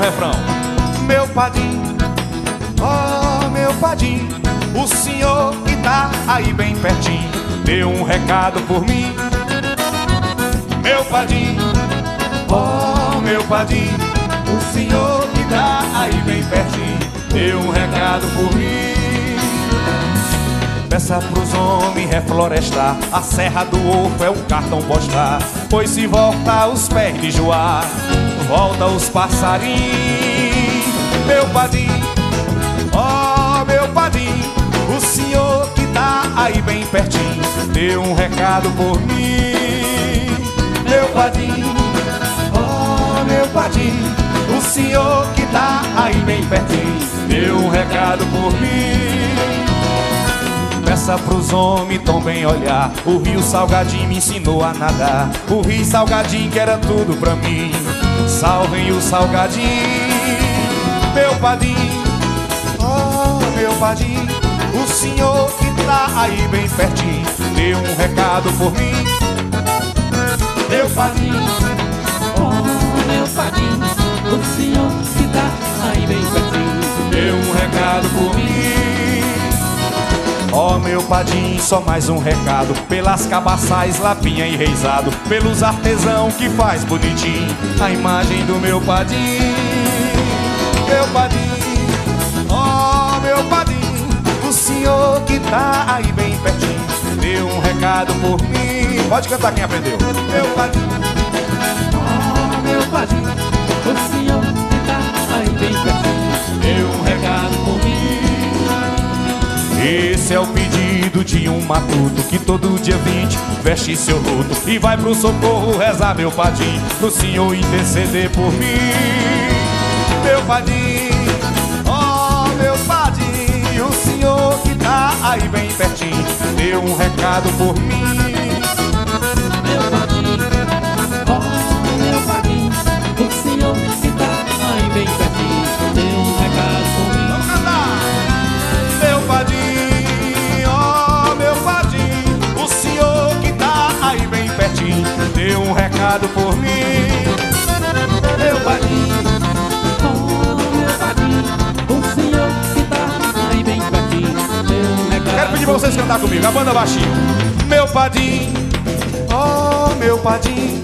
o refrão. Meu padim, oh meu padim, o senhor que tá aí bem pertinho, deu um recado por mim. Meu padim, oh meu padim, o senhor que tá aí bem pertinho, deu um recado por mim. Peça pros homens reflorestar A serra do Ovo é o cartão postal Pois se volta os pés de joar Volta os passarinhos. Meu padim, ó oh, meu padim O senhor que tá aí bem pertinho Deu um recado por mim. Meu padim, ó oh, meu padim O senhor que tá aí bem pertinho Deu um recado por mim. Peça pros homens tão bem olhar O rio Salgadinho me ensinou a nadar O rio Salgadinho que era tudo pra mim Salvem o Salgadinho Meu padim Oh, meu padim O senhor que tá aí bem pertinho Deu um recado por mim. Meu padim meu padim, só mais um recado. Pelas cabaçais, lapinha e reizado Pelos artesão que faz bonitinho A imagem do meu padim. Meu padim, oh, meu padim. O senhor que tá aí bem pertinho Deu um recado por mim. Pode cantar quem aprendeu. Meu padim, de um matuto que todo dia 20 veste seu luto e vai pro socorro rezar meu padim, pro senhor interceder por mim. Meu padim, ó oh, meu padim, o senhor que tá aí bem pertinho, deu um recado por mim. Por mim. Meu padrinho, oh meu padrinho, o senhor que tá aí bem pertinho. Quero pedir pra vocês cantar comigo, a banda baixinho. Meu padrinho, oh meu padrinho,